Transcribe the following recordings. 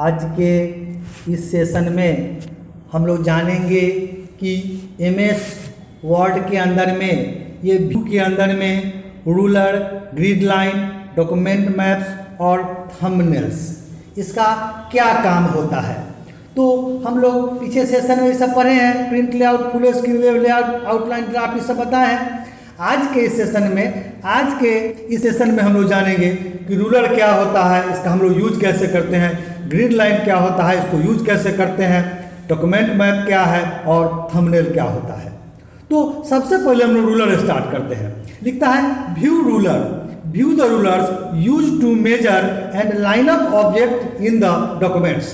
आज के इस सेशन में हम लोग जानेंगे कि एम एस वर्ड के अंदर में, ये व्यू के अंदर में ruler grid line document maps और थंबनेल्स इसका क्या काम होता है? तो हम लोग पीछे सेशन में ये सब पढ़े हैं print layout full screen layout outline draft ये सब बताए हैं। आज के इस सेशन में, आज के इस सेशन में हम लोग जानेंगे कि रूलर क्या होता है, इसका हम लोग यूज़ कैसे करते हैं ग्रिड लाइन क्या होता है, इसको यूज़ कैसे करते हैं, डॉक्यूमेंट मैप क्या है और थंबनेल क्या होता है। तो सबसे पहले हम लोग रूलर स्टार्ट करते हैं। लिखता है view ruler view the rulers use to measure and line up object in the documents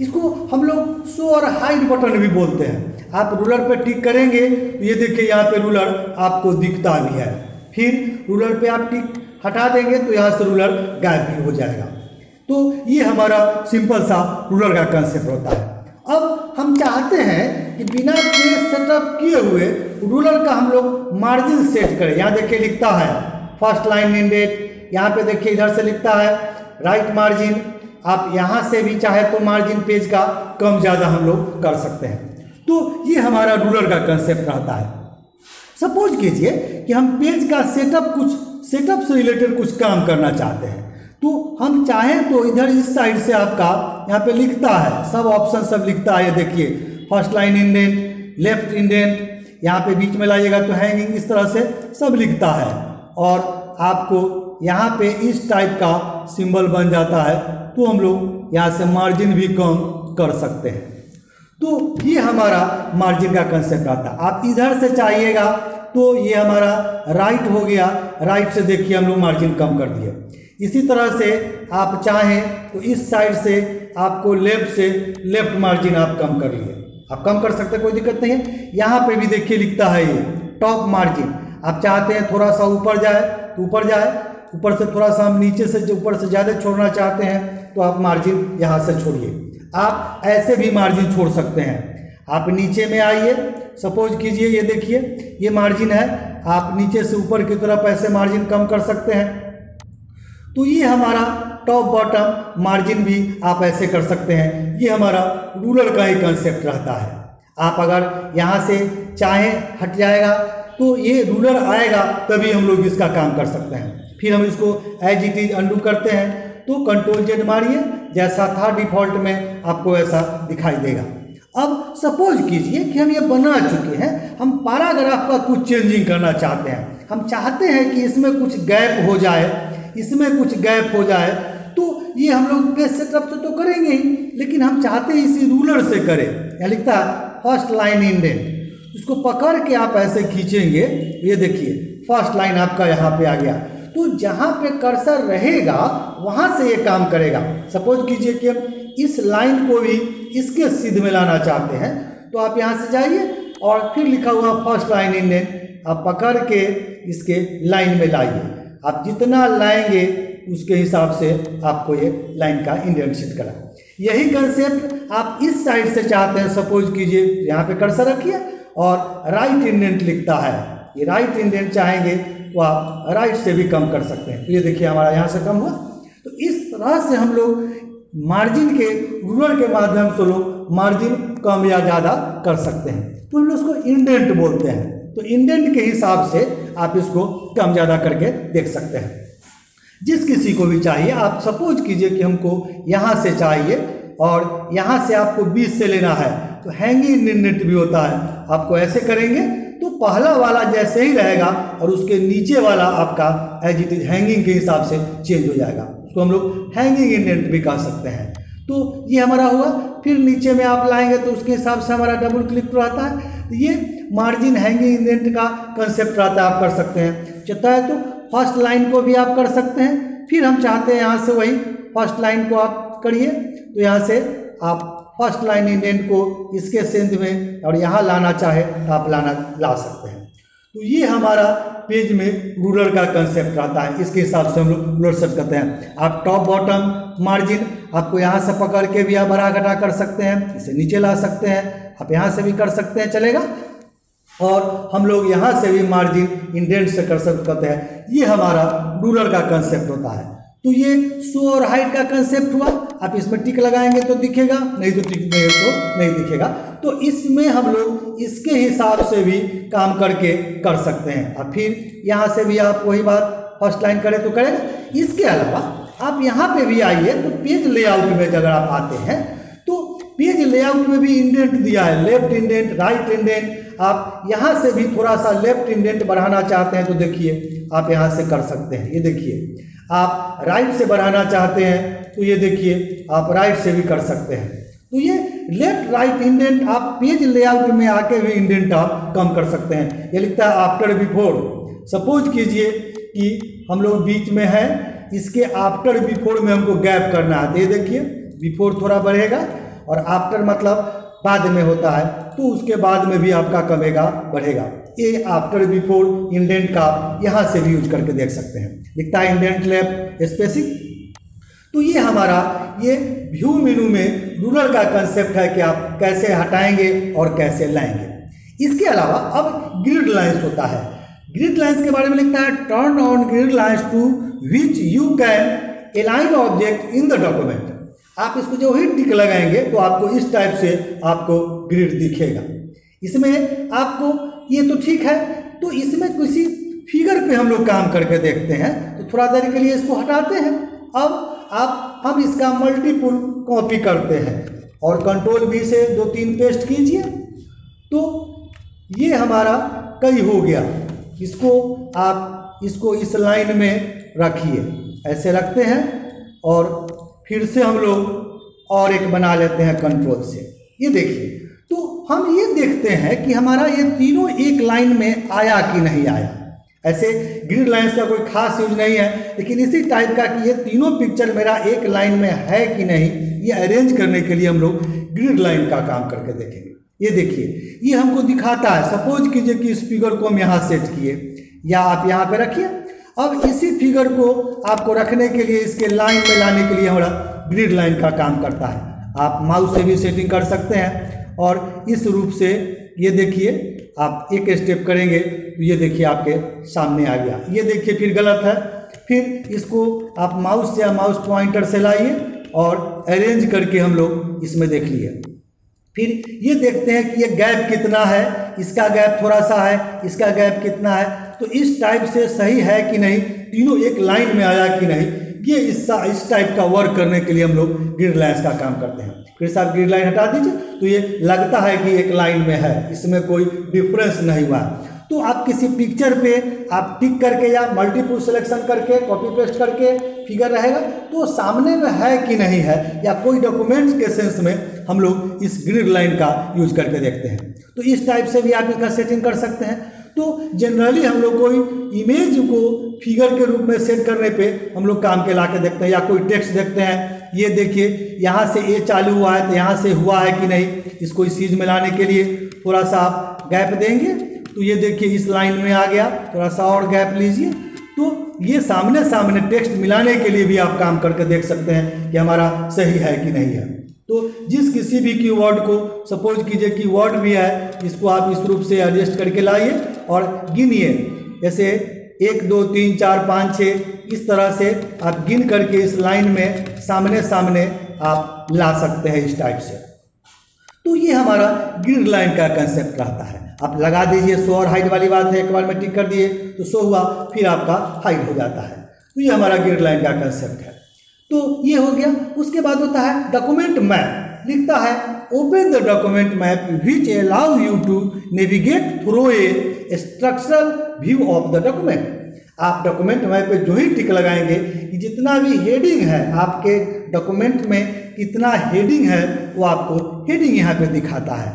इसको हम लोग शो और हाइड बटन भी बोलते हैं। आप रूलर पर टिक करेंगे तो ये देखिए यहाँ पे रूलर आपको दिखता भी है। फिर रूलर पे आप टिक हटा देंगे तो यहाँ से रूलर गायब भी हो जाएगा। तो ये हमारा सिंपल सा रूलर का कंसेप्ट होता है। अब हम चाहते हैं कि बिना पेज सेटअप किए हुए रूलर का हम लोग मार्जिन सेट करें। यहाँ देखिए लिखता है फ़र्स्ट लाइन इंडेट यहाँ पे देखिए इधर से लिखता है राइट मार्जिन आप यहाँ से भी चाहे तो मार्जिन पेज का कम ज़्यादा हम लोग कर सकते हैं। तो ये हमारा रूलर का कंसेप्ट रहता है। सपोज़ कीजिए कि हम पेज का सेटअप कुछ सेटअप से रिलेटेड कुछ काम करना चाहते हैं। तो हम चाहें तो इधर इस साइड से आपका यहाँ पे लिखता है। सब ऑप्शन सब लिखता है देखिए। First line indent, left indent, यहाँ पे बीच में लाइएगा तो हैंगिंग इस तरह से सब लिखता है। और आपको यहाँ पे इस टाइप का सिंबल बन जाता है तो हम लोग यहाँ से मार्जिन भी कम कर सकते हैं। तो ये हमारा मार्जिन का कंसेप्ट आता है। आप इधर से चाहिएगा तो ये हमारा राइट हो गया। राइट से देखिए हम लोग मार्जिन कम कर दिए। इसी तरह से आप चाहें तो इस साइड से आपको लेफ़्ट से लेफ़्ट मार्जिन आप कम कर लिए। आप कम कर सकते कोई दिक्कत नहीं है। यहाँ पे भी देखिए लिखता है ये टॉप मार्जिन आप चाहते हैं थोड़ा सा ऊपर जाए तो ऊपर जाए। ऊपर से थोड़ा सा हम नीचे से जो ऊपर से ज़्यादा छोड़ना चाहते हैं तो आप मार्जिन यहाँ से छोड़िए। आप ऐसे भी मार्जिन छोड़ सकते हैं। आप नीचे में आइए। सपोज़ कीजिए, ये देखिए, ये मार्जिन है। आप नीचे से ऊपर की तरफ़ ऐसे मार्जिन कम कर सकते हैं। तो ये हमारा टॉप बॉटम मार्जिन भी आप ऐसे कर सकते हैं। ये हमारा रूलर का ही कंसेप्ट रहता है। आप अगर यहाँ से चाहें हट जाएगा तो ये रूलर आएगा, तभी हम लोग इसका काम कर सकते हैं। फिर हम इसको एज इट इज़ अंडू करते हैं। तो कंट्रोल जेड मारिए, जैसा था डिफ़ॉल्ट में आपको ऐसा दिखाई देगा। अब सपोज़ कीजिए कि हम ये बना चुके हैं। हम पैराग्राफ का कुछ चेंजिंग करना चाहते हैं। हम चाहते हैं कि इसमें कुछ गैप हो जाए। इसमें कुछ गैप हो जाए तो ये हम लोग पेज सेटअप से तो करेंगे ही, लेकिन हम चाहते हैं इसी रूलर से करें। यहाँ लिखता है फ़र्स्ट लाइन इंडेंट इसको पकड़ के आप ऐसे खींचेंगे, ये देखिए फ़र्स्ट लाइन आपका यहाँ पे आ गया। तो जहाँ पे कर्सर रहेगा, वहाँ से ये काम करेगा। सपोज़ कीजिए कि हम इस लाइन को भी इसके सिद्ध में लाना चाहते हैं तो आप यहाँ से जाइए और फिर लिखा हुआ फ़र्स्ट लाइन इंडेंट आप पकड़ के इसके लाइन में लाइए। आप जितना लाएँगे, उसके हिसाब से आपको ये लाइन का इंडेंट करा। यही कंसेप्ट आप इस साइड से चाहते हैं सपोज़ कीजिए, यहाँ पे कर्सर रखिए और राइट इंडेंट लिखता है। ये राइट इंडेंट चाहेंगे तो आप राइट से भी कम कर सकते हैं। तो ये देखिए, हमारा यहाँ से कम हुआ। तो इस तरह से हम लोग मार्जिन के रूलर के माध्यम से लोग मार्जिन कम या ज़्यादा कर सकते हैं। तो हम लोग उसको इंडेंट बोलते हैं। तो इंडेंट के हिसाब से आप इसको कम ज़्यादा करके देख सकते हैं। जिस किसी को भी चाहिए, आप सपोज़ कीजिए कि हमको यहाँ से चाहिए और यहाँ से आपको बीस से लेना है तो हैंगिंग इंडेंट भी होता है। आपको ऐसे करेंगे तो पहला वाला जैसे ही रहेगा और उसके नीचे वाला आपका एज इट इज़ हैंगिंग के हिसाब से चेंज हो जाएगा। उसको हम लोग हैंगिंग इंडेंट भी कह सकते हैं। तो ये हमारा हुआ, फिर नीचे में आप लाएँगे तो उसके हिसाब से हमारा डबल क्लिक रहता है। ये मार्जिन हैंगिंग इंडेंट का कंसेप्ट रहता है, आप कर सकते हैं। चाहता है तो फ़र्स्ट लाइन को भी आप कर सकते हैं। फिर हम चाहते हैं यहाँ से वही फ़र्स्ट लाइन को आप करिए। तो यहाँ से आप फ़र्स्ट लाइन इंडेंट को इसके सेंध में और यहाँ लाना चाहे तो आप लाना, ला सकते हैं। तो ये हमारा पेज में रूलर का कंसेप्ट रहता है। इसके हिसाब से हम लोग रूलर सर्च करते हैं। आप टॉप बॉटम मार्जिन आपको यहाँ से पकड़ के भी आप बढ़ा घटा कर सकते हैं। इसे नीचे ला सकते हैं। आप यहाँ से भी कर सकते हैं, चलेगा? और हम लोग यहाँ से भी मार्जिन इंडेंट से कर सकते हैं। ये हमारा रूलर का कंसेप्ट होता है। तो ये शो और हाइट का कंसेप्ट हुआ। आप इसमें टिक लगाएँगे तो दिखेगा, नहीं तो टिक नहीं तो नहीं दिखेगा। तो इसमें हम लोग इसके हिसाब से भी काम करके कर सकते हैं। और फिर यहाँ से भी आप वही बात फ़र्स्ट लाइन करें तो करेगा इसके अलावा आप यहाँ पे भी आइए तो पेज लेआउट में अगर आप आते हैं तो पेज लेआउट में भी इंडेंट दिया है। लेफ़्ट इंडेंट राइट इंडेंट आप यहाँ से भी थोड़ा सा लेफ़्ट इंडेंट बढ़ाना चाहते हैं तो देखिए, आप यहाँ से कर सकते हैं। ये देखिए, आप राइट से बढ़ाना चाहते हैं तो ये देखिए, आप राइट से भी कर सकते हैं। तो ये लेफ़्ट राइट इंडेंट आप पेज लेआउट में आके भी इंडेंट आप कम कर सकते हैं। ये लिखता है आफ्टर बिफोर सपोज़ कीजिए कि हम लोग बीच में है, इसके आफ्टर बिफोर में हमको गैप करना है। ये देखिए बिफोर थोड़ा बढ़ेगा और आफ्टर मतलब बाद में होता है तो उसके बाद में भी आपका कमेगा, बढ़ेगा। ये आफ्टर बिफोर इंडेंट का यहाँ से भी यूज़ करके देख सकते हैं। लिखता है इंडेंट लेफ़्ट स्पेसिक तो ये हमारा, ये व्यू मेनू में रूरल का कंसेप्ट है कि आप कैसे हटाएँगे और कैसे लाएँगे। इसके अलावा अब ग्रिड लाइन्स होता है। ग्रिड लाइन्स के बारे में लिखता है turn on grid lines to which you can align object in the document आप इसको जो ही टिक लगाएँगे तो आपको इस टाइप से आपको ग्रिड दिखेगा। इसमें आपको, ये तो ठीक है तो इसमें किसी फिगर पे हम लोग काम करके देखते हैं तो थोड़ा देर के लिए इसको हटाते हैं। अब आप हम इसका मल्टीपुल कॉपी करते हैं और कंट्रोल बी से दो तीन पेस्ट कीजिए। तो ये हमारा कई हो गया। इसको आप, इसको इस लाइन में रखिए। ऐसे रखते हैं और फिर से हम लोग और एक बना लेते हैं कंट्रोल से। ये देखिए तो हम ये देखते हैं कि हमारा ये तीनों एक लाइन में आया कि नहीं आया। ऐसे ग्रिड लाइन्स का कोई खास यूज़ नहीं है, लेकिन इसी टाइप का कि ये तीनों पिक्चर मेरा एक लाइन में है कि नहीं, ये अरेंज करने के लिए हम लोग ग्रिड लाइन का काम करके देखेंगे। ये देखिए, ये हमको दिखाता है सपोज़ कीजिए कि इस फिगर को हम यहाँ सेट किए, या आप यहाँ पे रखिए। अब इसी फिगर को आपको रखने के लिए, इसके लाइन में लाने के लिए हमारा ग्रिड लाइन का काम करता है। आप माउस से भी सेटिंग कर सकते हैं, और इस रूप से ये देखिए, आप एक स्टेप करेंगे तो ये देखिए आपके सामने आ गया। ये देखिए फिर गलत है। फिर इसको आप माउस या माउस पॉइंटर से लाइए और अरेंज करके हम लोग इसमें देख लिए। फिर ये देखते हैं कि ये गैप कितना है, इसका गैप थोड़ा सा है, इसका गैप कितना है। तो इस टाइप से सही है कि नहीं? तीनों एक लाइन में आया कि नहीं? ये इस इस टाइप का वर्क करने के लिए हम लोग ग्रिड लाइन्स का काम करते हैं। फिर साहब ग्रिड लाइन हटा दीजिए तो ये लगता है कि एक लाइन में है, इसमें कोई डिफरेंस नहीं हुआ। तो आप किसी पिक्चर पे आप टिक करके या मल्टीपुल सिलेक्शन करके कॉपी पेस्ट करके फिगर रहेगा तो सामने में है कि नहीं है, या कोई डॉक्यूमेंट्स के सेंस में हम लोग इस ग्रिड लाइन का यूज़ करके देखते हैं। तो इस टाइप से भी आप इसका सेटिंग कर सकते हैं। तो जनरली हम लोग कोई इमेज को फिगर के रूप में सेट करने पे हम लोग काम के ला के देखते हैं या कोई टेक्स्ट देखते हैं, ये देखिए, यहाँ से ए चालू हुआ है तो यहाँ से हुआ है कि नहीं, इसको इस चीज़ में लाने के लिए थोड़ा सा आप गैप देंगे। तो ये देखिए, इस लाइन में आ गया थोड़ा सा और गैप लीजिए। तो ये सामने सामने टेक्स्ट मिलाने के लिए भी आप काम करके देख सकते हैं कि हमारा सही है कि नहीं है। तो जिस किसी भी कीवर्ड को सपोज़ कीजिए कीवर्ड भी है, इसको आप इस रूप से एडजस्ट करके लाइए। और गिनिए जैसे एक, दो, तीन, चार, पाँच छः इस तरह से आप गिन करके इस लाइन में सामने सामने आप ला सकते हैं इस टाइप से। तो ये हमारा ग्रिड लाइन का कंसेप्ट रहता है। आप लगा दीजिए सो और हाइट वाली बात है, एक बार में टिक कर दिए तो सो हुआ, फिर आपका हाइट हो जाता है। तो ये हमारा ग्रिड लाइन का कंसेप्ट है। तो ये हो गया, उसके बाद होता है डॉक्यूमेंट मैप लिखता है open the document map which allow you to navigate through a structural view of the document आप डॉक्यूमेंट मैप पे जो ही टिक लगाएँगे जितना भी हेडिंग है, आपके डॉक्यूमेंट में कितना हेडिंग है, वो आपको हेडिंग यहाँ पे दिखाता है।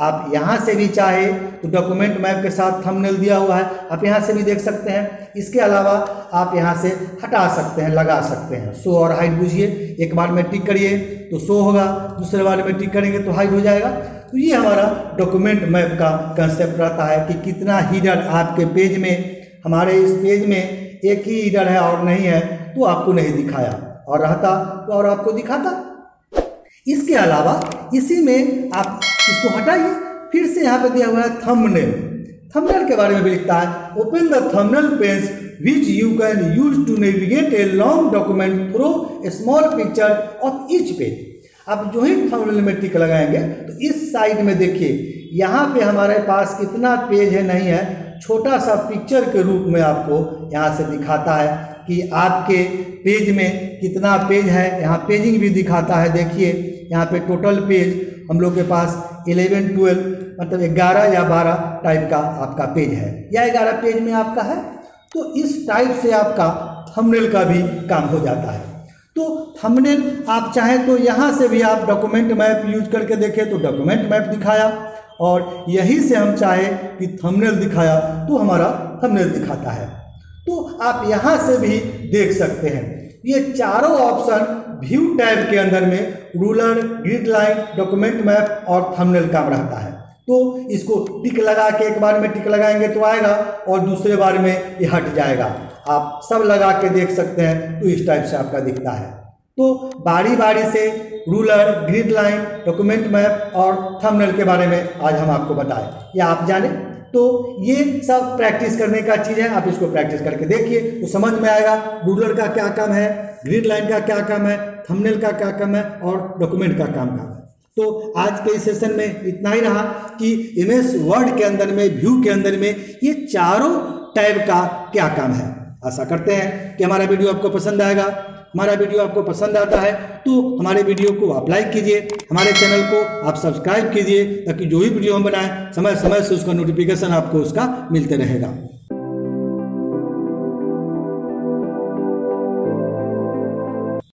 आप यहाँ से भी चाहे तो डॉक्यूमेंट मैप के साथ थंबनेल दिया हुआ है, आप यहाँ से भी देख सकते हैं। इसके अलावा आप यहाँ से हटा सकते हैं, लगा सकते हैं। शो और हाइट बुझिए, एक बार में टिक करिए तो शो होगा, दूसरे बार में टिक करेंगे तो हाइट हो जाएगा। तो ये हमारा डॉक्यूमेंट मैप का कंसेप्ट रहता है कि कितना हीडर आपके पेज में, हमारे इस पेज में एक ही हीडर है और नहीं है तो आपको नहीं दिखाया। और रहता तो और आपको दिखाता। इसके अलावा इसी में आप इसको हटाइए, फिर से यहाँ पे दिया हुआ है थंबनेल थंबनेल के बारे में भी लिखता है open the thumbnail page which you can use to navigate a long document through a small picture of each page आप जो ही थंबनेल में टिक लगाएँगे तो इस साइड में देखिए, यहाँ पे हमारे पास कितना पेज है, नहीं है, छोटा सा पिक्चर के रूप में आपको यहाँ से दिखाता है। कि आपके पेज में कितना पेज है, यहाँ पेजिंग भी दिखाता है, देखिए, यहाँ पे टोटल पेज हम लोग के पास 11 12 मतलब 11 या 12 टाइप का आपका पेज है। या 11 पेज में आपका है तो इस टाइप से आपका थंबनेल का भी काम हो जाता है। तो थंबनेल आप चाहें तो यहाँ से भी आप डॉक्यूमेंट मैप यूज़ करके देखें तो डॉक्यूमेंट मैप दिखाया, और यही से हम चाहें कि थंबनेल दिखाया तो हमारा थंबनेल दिखाता है। तो आप यहाँ से भी देख सकते हैं। ये चारों ऑप्शन व्यू टैब के अंदर में ruler grid line document map और थंबनेल काम रहता है। तो इसको टिक लगा के एक बार में टिक लगाएँगे तो आएगा और दूसरे बार में ये हट जाएगा। आप सब लगा के देख सकते हैं तो इस टाइप से आपका दिखता है। तो बारी बारी से ruler grid line document map और थंबनेल के बारे में आज हम आपको बताएँ। या आप जाने। तो ये सब प्रैक्टिस करने का चीज़ है, आप इसको प्रैक्टिस करके देखिए तो समझ में आएगा रूलर का क्या काम है ग्रिड लाइन का क्या काम है थंबनेल का क्या काम है और डॉक्यूमेंट का काम काम है तो आज के इस सेशन में इतना ही रहा कि इमेज वर्ड के अंदर में व्यू के अंदर में ये चारों टैब का क्या काम है। आशा करते हैं कि हमारा वीडियो आपको पसंद आएगा। हमारा वीडियो आपको पसंद आता है तो हमारे वीडियो को आप लाइक कीजिए, हमारे चैनल को आप सब्सक्राइब कीजिए, ताकि जो भी वीडियो हम बनाएँ समय समय से उसका नोटिफिकेशन आपको उसका मिलते रहेगा।